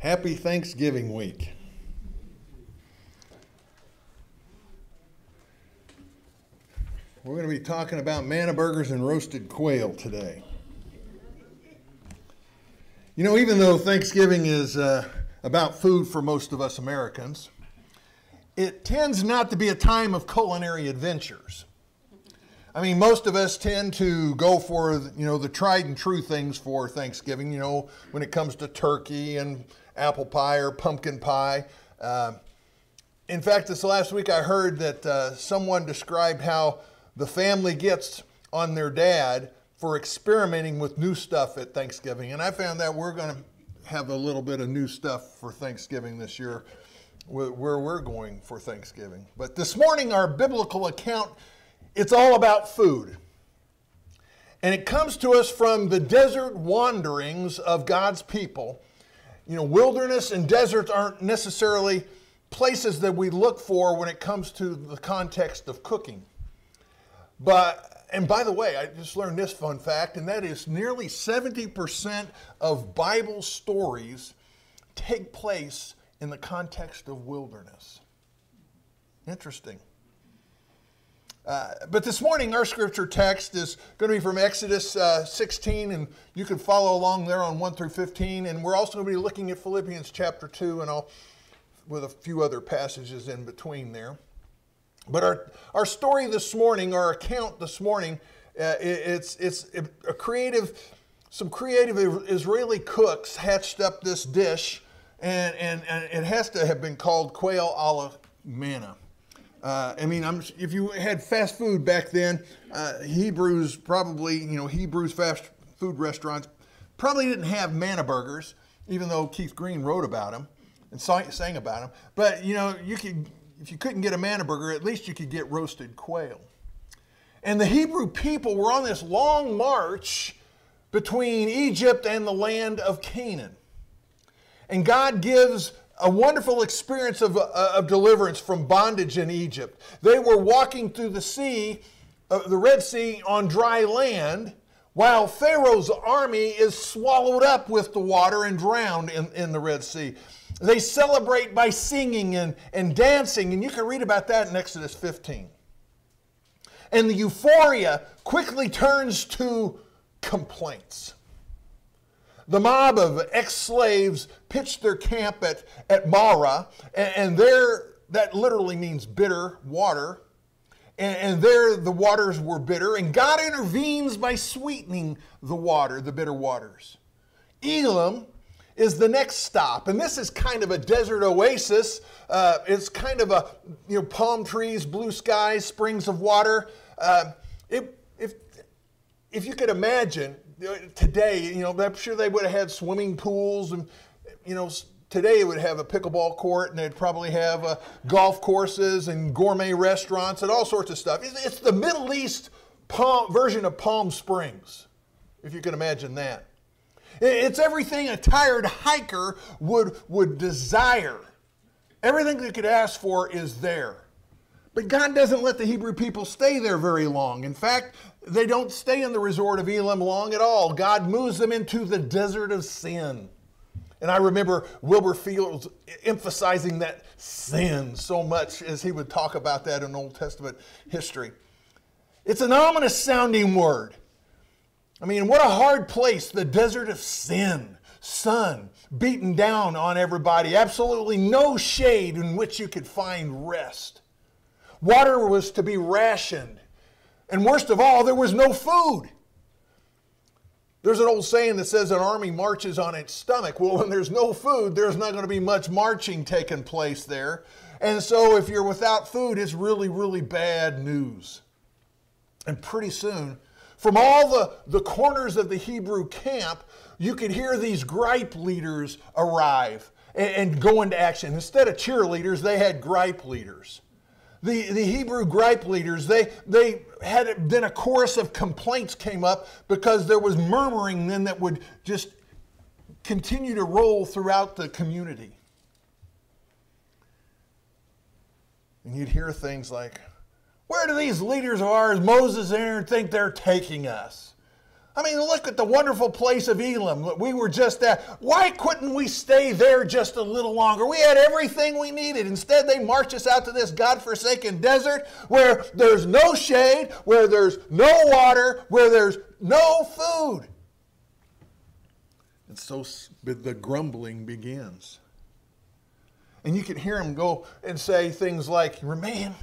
Happy Thanksgiving week. We're going to be talking about manna burgers and roasted quail today. You know, even though Thanksgiving is uh, about food for most of us Americans, it tends not to be a time of culinary adventures. I mean, most of us tend to go for, you know, the tried and true things for Thanksgiving, you know, when it comes to turkey and apple pie or pumpkin pie. Uh, in fact, this last week I heard that uh, someone described how the family gets on their dad for experimenting with new stuff at Thanksgiving. And I found that we're going to have a little bit of new stuff for Thanksgiving this year where we're going for Thanksgiving. But this morning, our biblical account, it's all about food. And it comes to us from the desert wanderings of God's people. You know, wilderness and deserts aren't necessarily places that we look for when it comes to the context of cooking. But, and by the way, I just learned this fun fact, and that is nearly 70% of Bible stories take place in the context of wilderness. Interesting. Uh, but this morning, our scripture text is going to be from Exodus uh, 16, and you can follow along there on 1 through 15. And we're also going to be looking at Philippians chapter 2, and I'll, with a few other passages in between there. But our, our story this morning, our account this morning, uh, it, it's, it's a creative, some creative Israeli cooks hatched up this dish, and, and, and it has to have been called quail a la manna. Uh, I mean, I'm, if you had fast food back then, uh, Hebrews probably, you know, Hebrews fast food restaurants probably didn't have manna burgers, even though Keith Green wrote about them and sang about them. But, you know, you could if you couldn't get a manna burger, at least you could get roasted quail. And the Hebrew people were on this long march between Egypt and the land of Canaan. And God gives a wonderful experience of, uh, of deliverance from bondage in Egypt. They were walking through the sea, uh, the Red Sea, on dry land, while Pharaoh's army is swallowed up with the water and drowned in, in the Red Sea. They celebrate by singing and, and dancing, and you can read about that in Exodus 15. And the euphoria quickly turns to complaints. The mob of ex slaves pitched their camp at, at Marah, and, and there, that literally means bitter water. And, and there the waters were bitter, and God intervenes by sweetening the water, the bitter waters. Elim, is the next stop. And this is kind of a desert oasis. Uh, it's kind of a, you know, palm trees, blue skies, springs of water. Uh, it, if, if you could imagine today, you know, I'm sure they would have had swimming pools and, you know, today it would have a pickleball court and they'd probably have uh, golf courses and gourmet restaurants and all sorts of stuff. It's, it's the Middle East Palm, version of Palm Springs, if you can imagine that. It's everything a tired hiker would, would desire. Everything they could ask for is there. But God doesn't let the Hebrew people stay there very long. In fact, they don't stay in the resort of Elim long at all. God moves them into the desert of sin. And I remember Wilbur Fields emphasizing that sin so much as he would talk about that in Old Testament history. It's an ominous sounding word. I mean, what a hard place, the desert of sin, sun beaten down on everybody, absolutely no shade in which you could find rest. Water was to be rationed. And worst of all, there was no food. There's an old saying that says an army marches on its stomach. Well, when there's no food, there's not going to be much marching taking place there. And so, if you're without food, it's really, really bad news. And pretty soon, from all the, the corners of the Hebrew camp, you could hear these gripe leaders arrive and, and go into action. Instead of cheerleaders, they had gripe leaders. The, the Hebrew gripe leaders, they, they had then a chorus of complaints came up because there was murmuring then that would just continue to roll throughout the community. And you'd hear things like, where do these leaders of ours, Moses and Aaron, think they're taking us? I mean, look at the wonderful place of Elim. We were just at. Why couldn't we stay there just a little longer? We had everything we needed. Instead, they march us out to this God-forsaken desert where there's no shade, where there's no water, where there's no food. And so the grumbling begins. And you can hear him go and say things like, Man,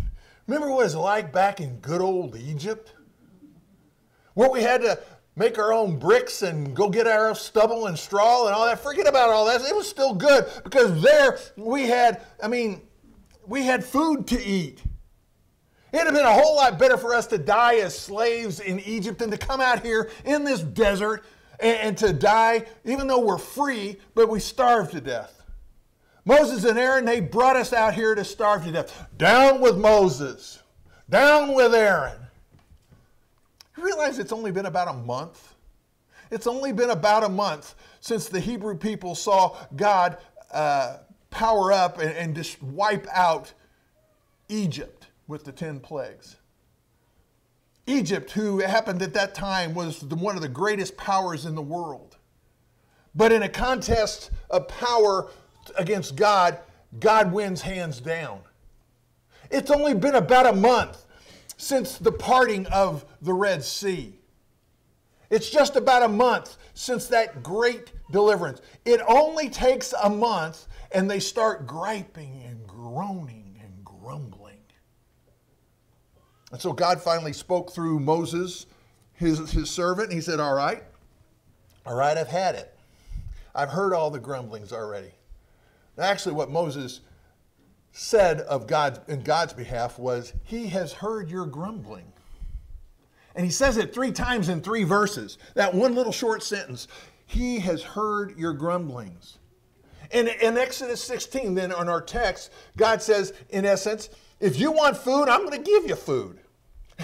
remember what it was like back in good old Egypt? Where we had to make our own bricks and go get our stubble and straw and all that. Forget about all that. It was still good because there we had, I mean, we had food to eat. It'd have been a whole lot better for us to die as slaves in Egypt than to come out here in this desert and, and to die, even though we're free, but we starve to death. Moses and Aaron, they brought us out here to starve to death. Down with Moses. Down with Aaron. You realize it's only been about a month? It's only been about a month since the Hebrew people saw God uh, power up and, and just wipe out Egypt with the 10 plagues. Egypt, who happened at that time, was the, one of the greatest powers in the world. But in a contest of power against God, God wins hands down. It's only been about a month since the parting of the Red Sea. It's just about a month since that great deliverance. It only takes a month and they start griping and groaning and grumbling. And so God finally spoke through Moses, his, his servant, and he said, All right, all right, I've had it. I've heard all the grumblings already. Actually, what Moses said of God in God's behalf was, He has heard your grumbling. And he says it three times in three verses. That one little short sentence. He has heard your grumblings. And in Exodus 16, then on our text, God says, in essence, if you want food, I'm going to give you food.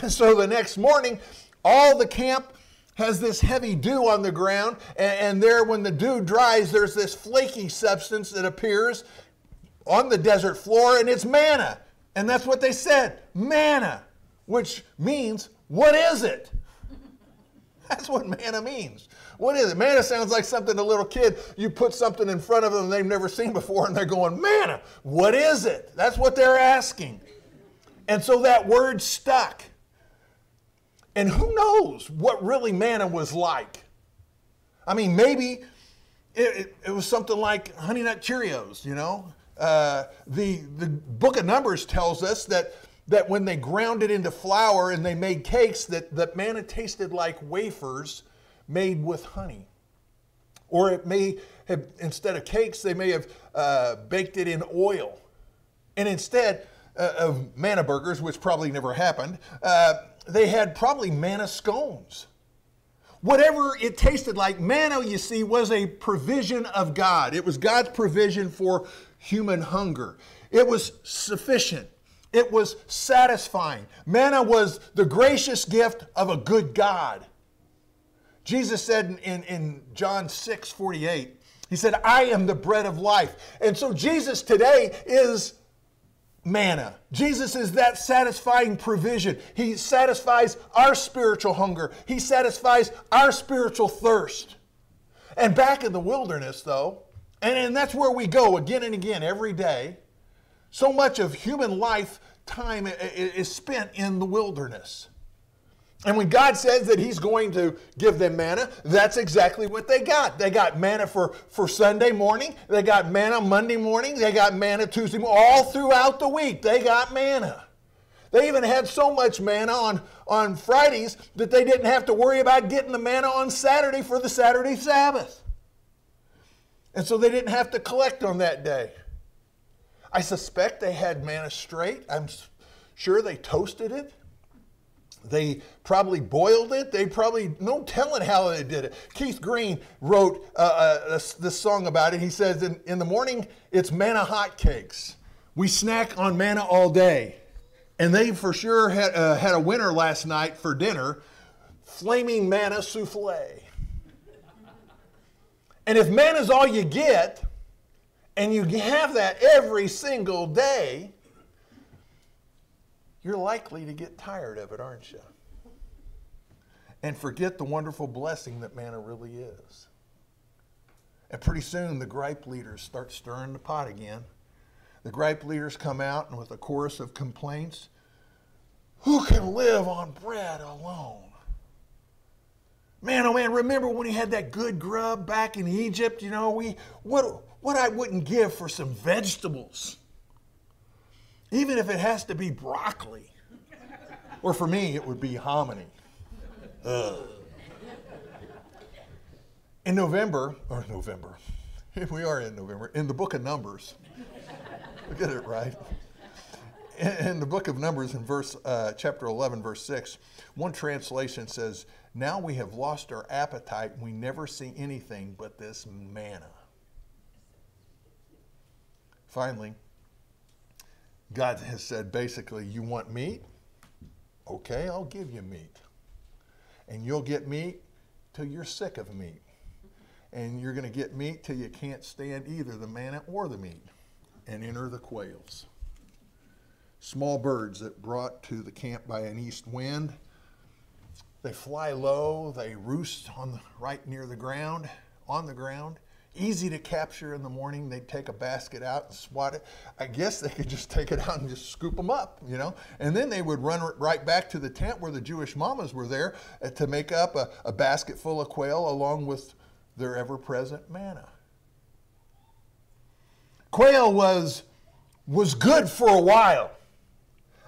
And so the next morning, all the camp has this heavy dew on the ground, and, and, there, when the dew dries, there's this flaky substance that appears on the desert floor, and it's manna. And that's what they said manna, which means, what is it? That's what manna means. What is it? Manna sounds like something a little kid, you put something in front of them they've never seen before, and they're going, Manna, what is it? That's what they're asking. And so that word stuck. And who knows what really manna was like? I mean, maybe it, it, it was something like Honey Nut Cheerios, you know? Uh, the, the book of Numbers tells us that, that when they ground it into flour and they made cakes, that, that manna tasted like wafers made with honey. Or it may have, instead of cakes, they may have uh, baked it in oil. And instead uh, of manna burgers, which probably never happened, uh, they had probably manna scones. Whatever it tasted like, manna, you see, was a provision of God. It was God's provision for human hunger. It was sufficient. It was satisfying. Manna was the gracious gift of a good God. Jesus said in, in, in, John 6 48, He said, I am the bread of life. And so Jesus today is manna. Jesus is that satisfying provision. He satisfies our spiritual hunger, He satisfies our spiritual thirst. And back in the wilderness, though, and, and that's where we go again and again every day, so much of human life time is spent in the wilderness. And when God says that He's going to give them manna, that's exactly what they got. They got manna for, for Sunday morning, they got manna Monday morning, they got manna Tuesday morning, all throughout the week. They got manna. They even had so much manna on, on Fridays that they didn't have to worry about getting the manna on Saturday for the Saturday Sabbath. And so they didn't have to collect on that day. I suspect they had manna straight. I'm sure they toasted it. They probably boiled it. They probably, no telling how they did it. Keith Green wrote uh, uh, this song about it. He says, in, in the morning, it's manna hotcakes. We snack on manna all day. And they for sure had, uh, had a winner last night for dinner flaming manna souffle. And if manna is all you get, and you have that every single day, you're likely to get tired of it, aren't you? and forget the wonderful blessing that manna really is. And pretty soon the gripe leaders start stirring the pot again. The gripe leaders come out and with a chorus of complaints, who can live on bread alone? Man, oh man, remember when he had that good grub back in Egypt? You know, we what what I wouldn't give for some vegetables. Even if it has to be broccoli. Or for me, it would be hominy. Ugh. In November, or November, we are in November, in the book of Numbers, get it right. In, the book of Numbers, in verse uh, chapter 11, verse 6, one translation says, Now we have lost our appetite, we never see anything but this manna. Finally, God has said basically, You want meat? Okay, I'll give you meat. And you'll get meat till you're sick of meat. And you're going to get meat till you can't stand either the manna or the meat. And enter the quails. Small birds that brought to the camp by an east wind. They fly low, they roost on the, right near the ground, on the ground easy to capture in the morning. They'd take a basket out and swat it. I guess they could just take it out and just scoop them up, you know. And then they would run right back to the tent where the Jewish mamas were there uh, to make up a, a basket full of quail along with their ever present manna. Quail was, was good for a while.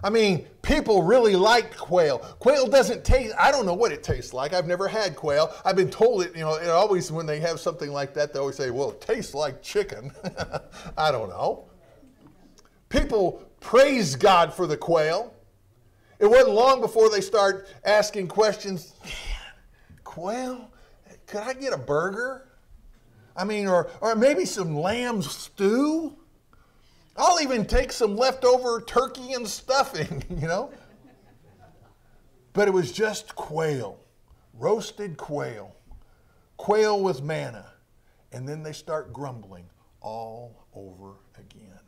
I mean, people really like quail. Quail doesn't taste, I don't know what it tastes like. I've never had quail. I've been told it, you know, it always, when they have something like that, they always say, well, it tastes like chicken. I don't know. People praise God for the quail. It wasn't long before they start asking questions. Quail? Could I get a burger? I mean, or, or maybe some lamb stew? I'll even take some leftover turkey and stuffing, you know? But it was just quail, roasted quail, quail with manna. And then they start grumbling all over again.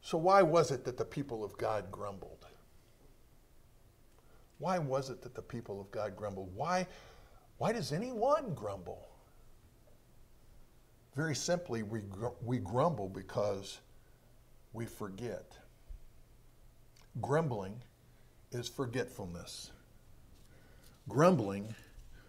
So, why was it that the people of God grumbled? Why was it that the people of God grumbled? Why, why does anyone grumble? Very simply, we, gr- we grumble because we forget. Grumbling is forgetfulness. Grumbling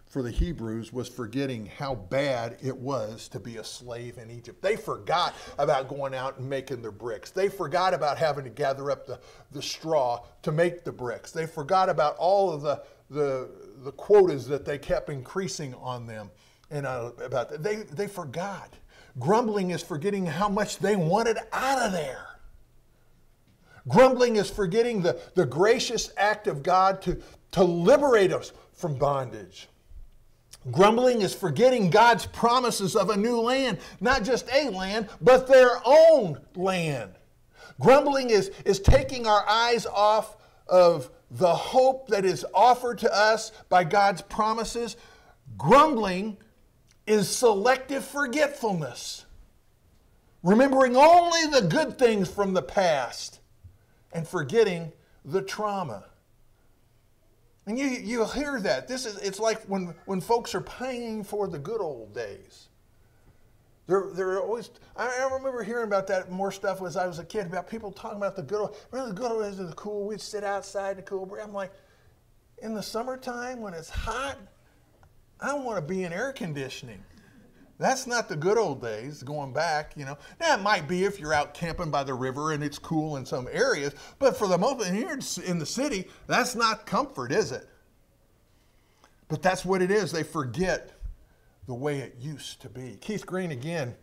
for the Hebrews was forgetting how bad it was to be a slave in Egypt. They forgot about going out and making their bricks. They forgot about having to gather up the, the straw to make the bricks. They forgot about all of the, the, the quotas that they kept increasing on them and uh, about that. They, they forgot. Grumbling is forgetting how much they wanted out of there. Grumbling is forgetting the, the gracious act of God to, to liberate us from bondage. Grumbling is forgetting God's promises of a new land, not just a land, but their own land. Grumbling is, is taking our eyes off of the hope that is offered to us by God's promises. Grumbling is selective forgetfulness, remembering only the good things from the past and forgetting the trauma. And you, you hear that. This is, it's like when, when folks are paying for the good old days. They're, they're always, I, remember hearing about that more stuff as I was a kid about people talking about the good old, remember the good old days of the cool, we'd sit outside in the cool breeze. I'm like, in the summertime when it's hot, I want to be in air conditioning. That's not the good old days going back, you know. Now, it might be if you're out camping by the river and it's cool in some areas, but for the moment here in the city, that's not comfort, is it? But that's what it is. They forget the way it used to be. Keith Green again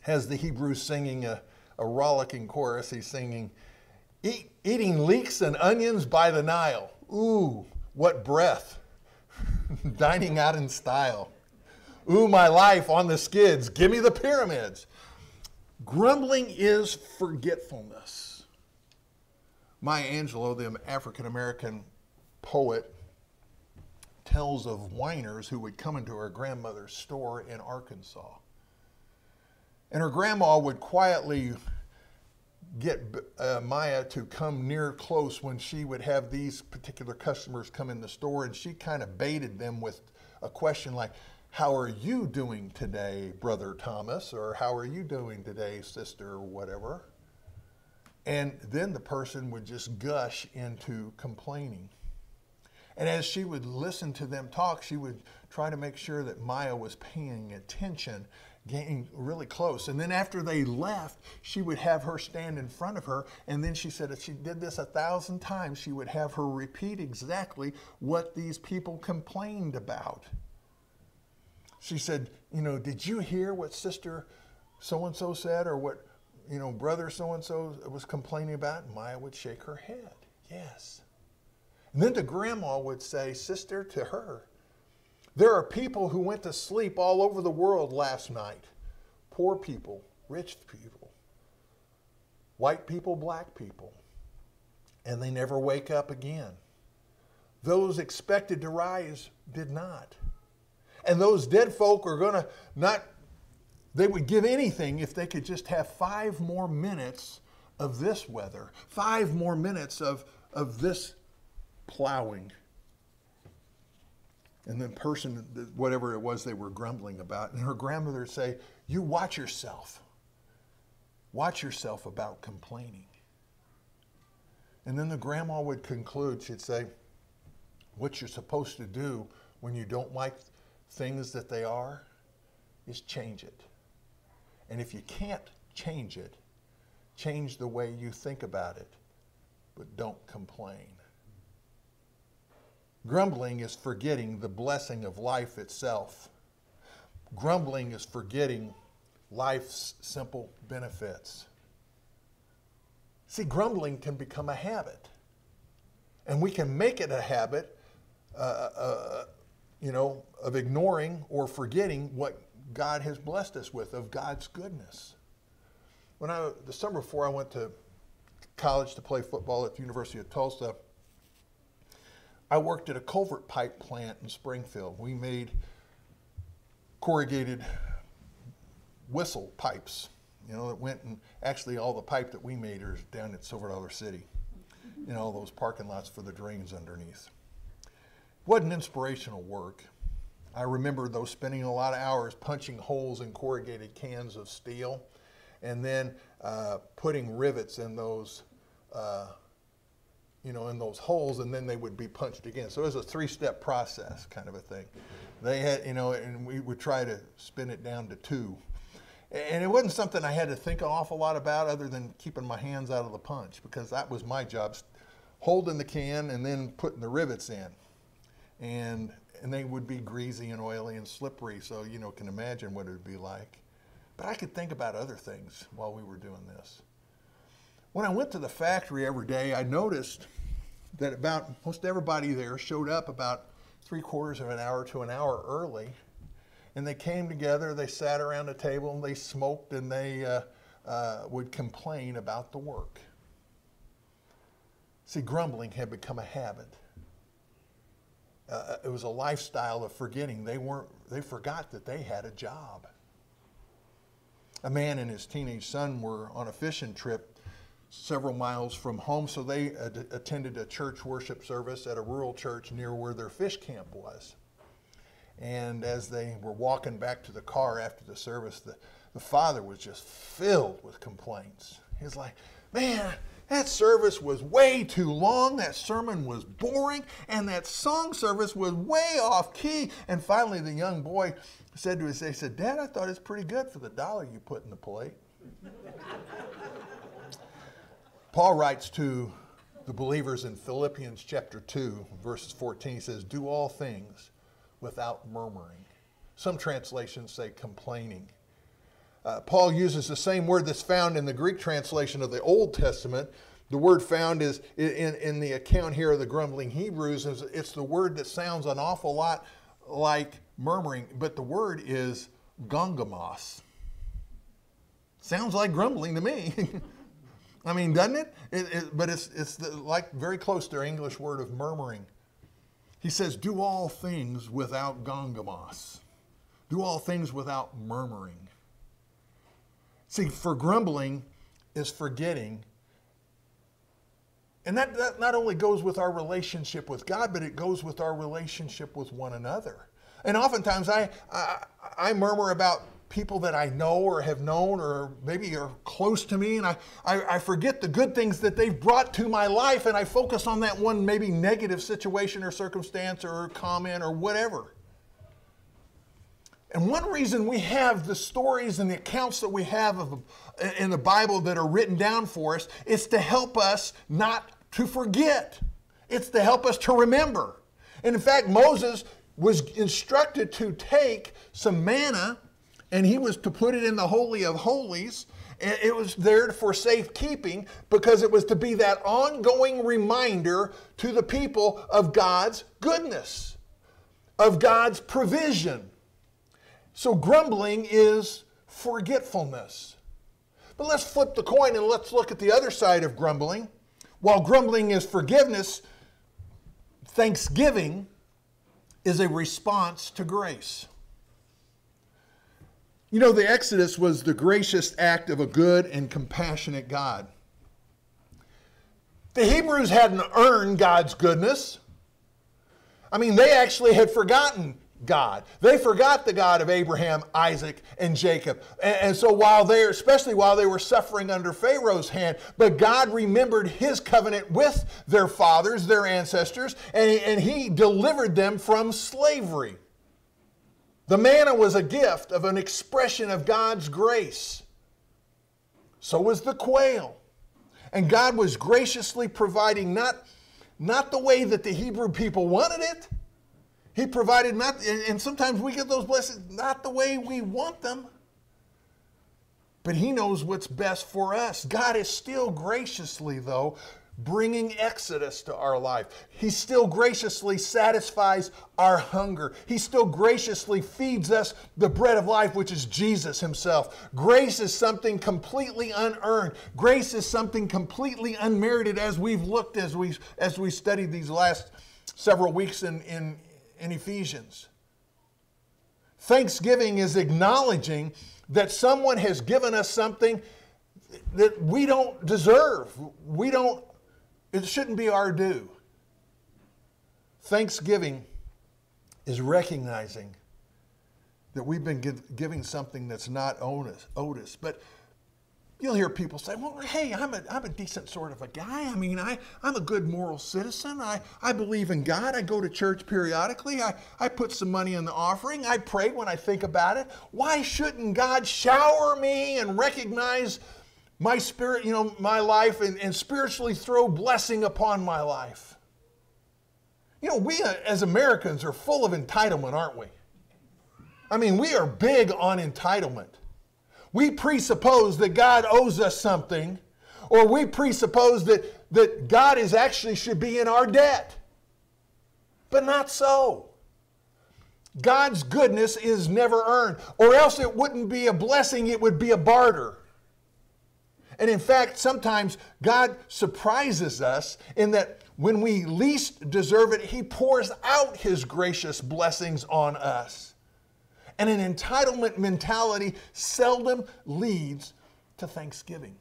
has the Hebrews singing a, a rollicking chorus. He's singing, Eat, Eating leeks and onions by the Nile. Ooh, what breath. dining out in style. Ooh, my life on the skids. Give me the pyramids. Grumbling is forgetfulness. Maya Angelou, the African American poet, tells of whiners who would come into her grandmother's store in Arkansas. And her grandma would quietly get uh, Maya to come near close when she would have these particular customers come in the store, and she kind of baited them with a question like, How are you doing today, Brother Thomas? Or How are you doing today, Sister, or whatever? And then the person would just gush into complaining. And as she would listen to them talk, she would try to make sure that Maya was paying attention, getting really close. And then after they left, she would have her stand in front of her. And then she said if she did this a thousand times, she would have her repeat exactly what these people complained about. She said, You know, did you hear what Sister so and so said or what, you know, Brother so and so was complaining about? And Maya would shake her head. Yes. And then the grandma would say, Sister, to her, there are people who went to sleep all over the world last night poor people, rich people, white people, black people, and they never wake up again. Those expected to rise did not. And those dead folk are going to not, they would give anything if they could just have five more minutes of this weather, five more minutes of, of this plowing. And the person, whatever it was they were grumbling about, and her grandmother would say, You watch yourself. Watch yourself about complaining. And then the grandma would conclude, she'd say, What you're supposed to do when you don't like things that they are is change it. And if you can't change it, change the way you think about it, but don't complain. Grumbling is forgetting the blessing of life itself. Grumbling is forgetting life's simple benefits. See, grumbling can become a habit. And we can make it a habit, uh, uh, you know, of ignoring or forgetting what God has blessed us with, of God's goodness. When I, the summer before I went to college to play football at the University of Tulsa, I worked at a culvert pipe plant in Springfield. We made corrugated whistle pipes. You know, it went and actually all the pipe that we made is down at Silver Dollar City. You know, all those parking lots for the drains underneath. Wasn't inspirational work. I remember though spending a lot of hours punching holes in corrugated cans of steel and then uh, putting rivets in those uh, you know, in those holes, and then they would be punched again. So it was a three-step process, kind of a thing. They had, you know, and we would try to spin it down to two. And it wasn't something I had to think an awful lot about, other than keeping my hands out of the punch, because that was my job, holding the can and then putting the rivets in, and and they would be greasy and oily and slippery. So you know, can imagine what it would be like. But I could think about other things while we were doing this. When I went to the factory every day, I noticed that about most everybody there showed up about three quarters of an hour to an hour early. And they came together, they sat around a table, and they smoked, and they uh, uh, would complain about the work. See, grumbling had become a habit. Uh, it was a lifestyle of forgetting. They weren't. They forgot that they had a job. A man and his teenage son were on a fishing trip several miles from home, so they ad- attended a church worship service at a rural church near where their fish camp was. And as they were walking back to the car after the service, the, the father was just filled with complaints. He's like, Man, that service was way too long, that sermon was boring, and that song service was way off key. And finally, the young boy said to his, they said, Dad, I thought it's pretty good for the dollar you put in the plate. Paul writes to the believers in Philippians chapter 2, verses 14. He says, Do all things without murmuring. Some translations say complaining. Uh, Paul uses the same word that's found in the Greek translation of the Old Testament. The word found is in, in the account here of the grumbling Hebrews, is it's the word that sounds an awful lot like murmuring, but the word is gongamos. Sounds like grumbling to me. I mean, doesn't it? it, it but it's, it's the, like very close to our English word of murmuring. He says, Do all things without gongamos. Do all things without murmuring. See, for grumbling, is forgetting. And that, that not only goes with our relationship with God, but it goes with our relationship with one another. And oftentimes I, I, I murmur about people that I know or have known or maybe are close to me, and I, I, I, forget the good things that they've brought to my life, and I focus on that one maybe negative situation or circumstance or comment or whatever. And one reason we have the stories and the accounts that we have of, in the Bible that are written down for us is to help us not to forget. It's to help us to remember. And in fact, Moses was instructed to take some manna and he was to put it in the Holy of Holies. It was there for safekeeping because it was to be that ongoing reminder to the people of God's goodness, of God's provision. So grumbling is forgetfulness. But let's flip the coin and let's look at the other side of grumbling. While grumbling is forgiveness, thanksgiving is a response to grace. You know, the Exodus was the gracious act of a good and compassionate God. The Hebrews hadn't earned God's goodness. I mean, they actually had forgotten God. They forgot the God of Abraham, Isaac, and Jacob. And, and, so while they, especially while they were suffering under Pharaoh's hand, but God remembered his covenant with their fathers, their ancestors, and, and he delivered them from slavery. The manna was a gift of an expression of God's grace. So was the quail. And God was graciously providing not, not the way that the Hebrew people wanted it. He provided not, and sometimes we get those blessings not the way we want them. But He knows what's best for us. God is still graciously, though, bringing exodus to our life. He still graciously satisfies our hunger. He still graciously feeds us the bread of life, which is Jesus Himself. Grace is something completely unearned. Grace is something completely unmerited as we've looked as we, as we studied these last several weeks in, in, in Ephesians. Thanksgiving is acknowledging that someone has given us something that we don't deserve. We don't it shouldn't be our due. Thanksgiving is recognizing that we've been give, giving something that's not onus, Otis. But you'll hear people say, well, hey, I'm a, I'm a decent sort of a guy. I mean, I, I'm a good moral citizen. I, I believe in God. I go to church periodically. I, I put some money in the offering. I pray when I think about it. Why shouldn't God shower me and recognize my spirit, you know, my life and, and spiritually throw blessing upon my life. You know, we uh, as Americans are full of entitlement, aren't we? I mean, we are big on entitlement. We presuppose that God owes us something, or we presuppose that, that God is actually should be in our debt. But not so. God's goodness is never earned, or else it wouldn't be a blessing, it would be a barter. And in fact, sometimes God surprises us in that when we least deserve it, He pours out His gracious blessings on us. And an entitlement mentality seldom leads to thanksgiving.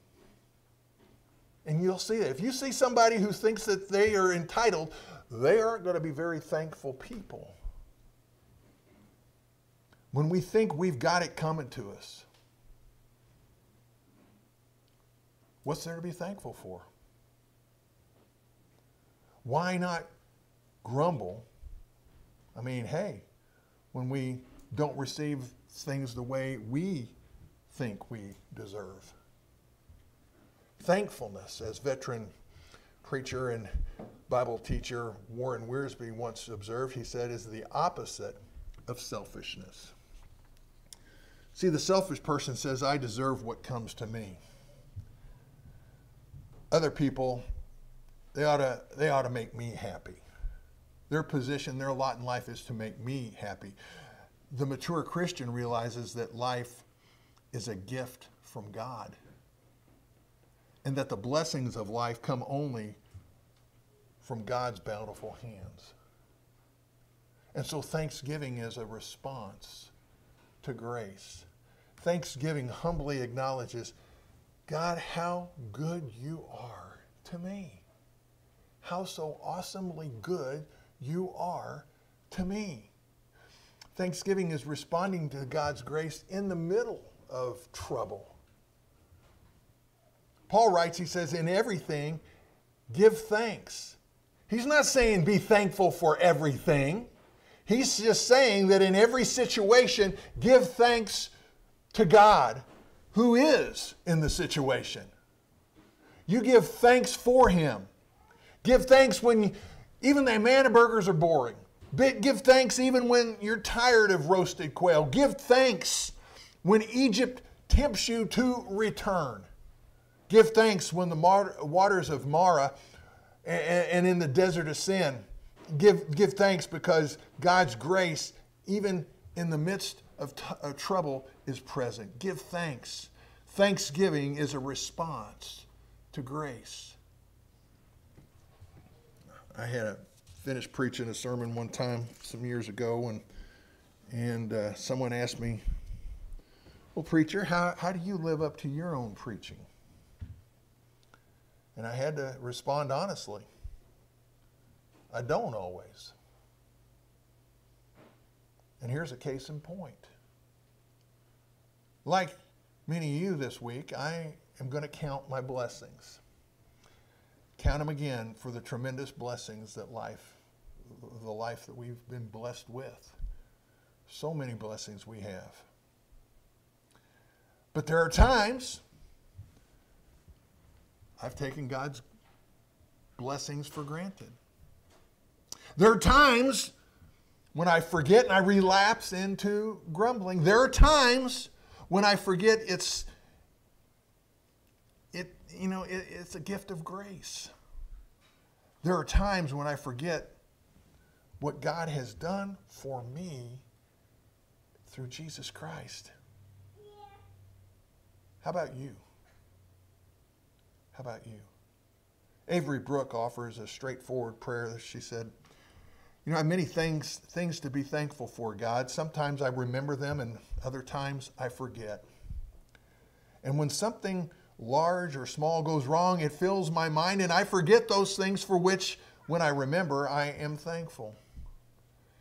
And you'll see that. If you see somebody who thinks that they are entitled, they aren't going to be very thankful people. When we think we've got it coming to us, What's there to be thankful for? Why not grumble? I mean, hey, when we don't receive things the way we think we deserve. Thankfulness, as veteran preacher and Bible teacher Warren Wiersbe once observed, he said, is the opposite of selfishness. See, the selfish person says, I deserve what comes to me other people, they ought to, they ought to make me happy. Their position, their lot in life is to make me happy. The mature Christian realizes that life is a gift from God and that the blessings of life come only from God's bountiful hands. And so thanksgiving is a response to grace. Thanksgiving humbly acknowledges God, how good you are to me. How so awesomely good you are to me. Thanksgiving is responding to God's grace in the middle of trouble. Paul writes, he says, in everything, give thanks. He's not saying be thankful for everything. He's just saying that in every situation, give thanks to God who is in the situation. You give thanks for Him. Give thanks when even the manna burgers are boring. Give thanks even when you're tired of roasted quail. Give thanks when Egypt tempts you to return. Give thanks when the waters of Marah and in the desert of sin. Give, give thanks because God's grace, even in the midst of, of trouble, is present. Give thanks. Thanksgiving is a response to grace. I had a finished preaching a sermon one time some years ago, and and uh, someone asked me, "Well, preacher, how how do you live up to your own preaching?" And I had to respond honestly. I don't always. And here's a case in point. Like many of you this week, I am going to count my blessings. Count them again for the tremendous blessings that life, the life that we've been blessed with. So many blessings we have. But there are times I've taken God's blessings for granted. There are times when I forget and I relapse into grumbling. There are times when I forget it's it you know it, it's a gift of grace. There are times when I forget what God has done for me through Jesus Christ. How about you? How about you? Avery Brooke offers a straightforward prayer. She said, You know, I have many things, things to be thankful for, God. Sometimes I remember them, and other times I forget. And when something large or small goes wrong, it fills my mind, and I forget those things for which, when I remember, I am thankful.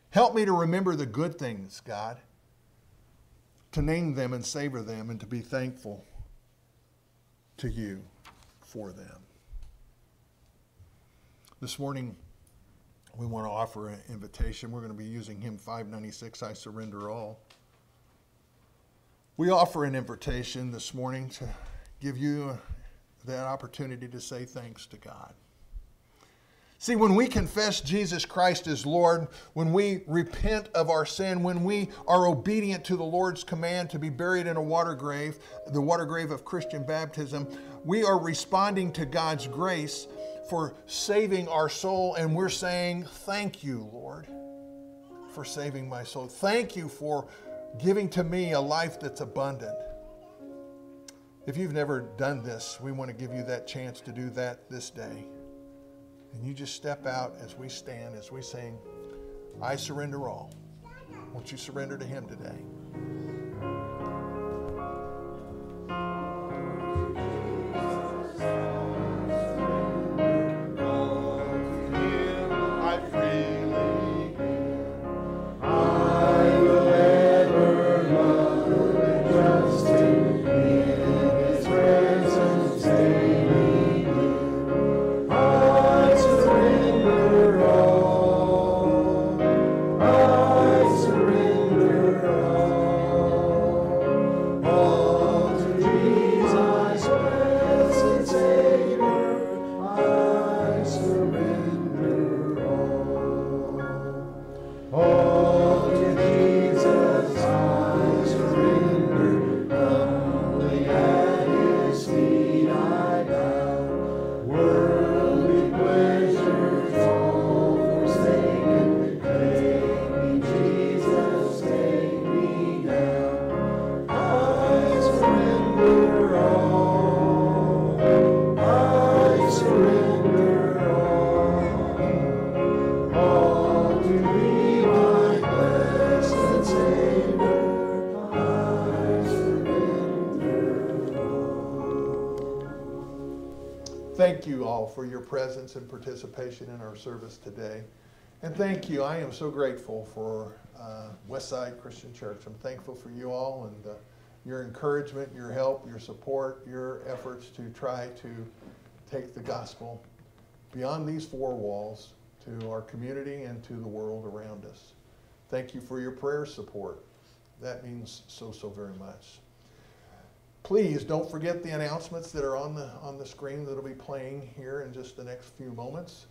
Help me to remember the good things, God, to name them and savor them, and to be thankful to you for them. This morning, we want to offer an invitation. We're going to be using hymn 596, I Surrender All. We offer an invitation this morning to give you that opportunity to say thanks to God. See, when we confess Jesus Christ as Lord, when we repent of our sin, when we are obedient to the Lord's command to be buried in a water grave, the water grave of Christian baptism, we are responding to God's grace for saving our soul, and we're saying, Thank you, Lord, for saving my soul. Thank you for giving to me a life that's abundant. If you've never done this, we want to give you that chance to do that this day. And you just step out as we stand, as we sing, I surrender all. Won't you surrender to Him today? Presence and participation in our service today. And thank you. I am so grateful for uh, Westside Christian Church. I'm thankful for you all and uh, your encouragement, your help, your support, your efforts to try to take the gospel beyond these four walls to our community and to the world around us. Thank you for your prayer support. That means so, so very much. Please don't forget the announcements that are on the, on the screen that'll be playing here in just the next few moments.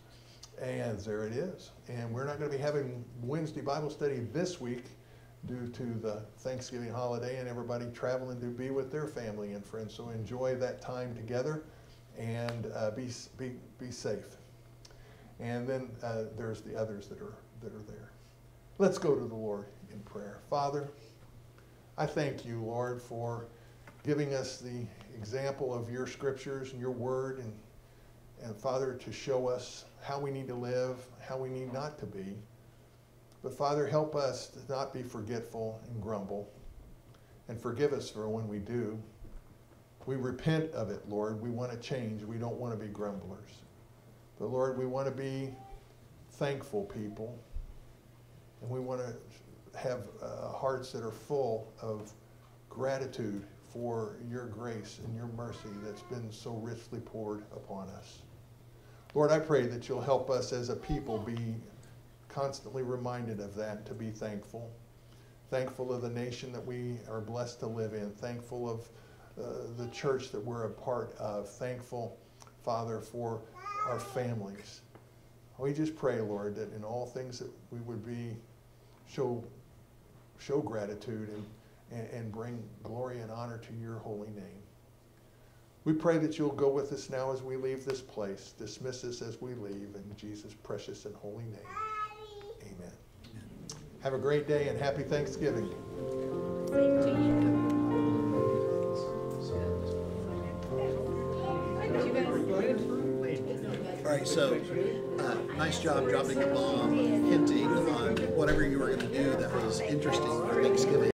And there it is. And we're not going to be having Wednesday Bible study this week due to the Thanksgiving holiday and everybody traveling to be with their family and friends. So enjoy that time together and uh, be, be, be safe. And then uh, there's the others that are, that are there. Let's go to the Lord in prayer. Father, I thank you, Lord, for giving us the example of your scriptures and your word, and, and Father, to show us how we need to live, how we need not to be. But Father, help us to not be forgetful and grumble, and forgive us for when we do. We repent of it, Lord. We want to change. We don't want to be grumblers. But Lord, we want to be thankful people, and we want to have uh, hearts that are full of gratitude for your grace and your mercy that's been so richly poured upon us. Lord, I pray that you'll help us as a people be constantly reminded of that, to be thankful. Thankful of the nation that we are blessed to live in. Thankful of uh, the church that we're a part of. Thankful, Father, for our families. We just pray, Lord, that in all things that we would be show show gratitude and, and, and bring glory and honor to your holy name. We pray that you'll go with us now as we leave this place. Dismiss us as we leave in Jesus' precious and holy name. Amen. Have a great day and happy Thanksgiving. To. All right, so, uh, nice job dropping a bomb, hinting on whatever you were gonna do that was interesting for Thanksgiving.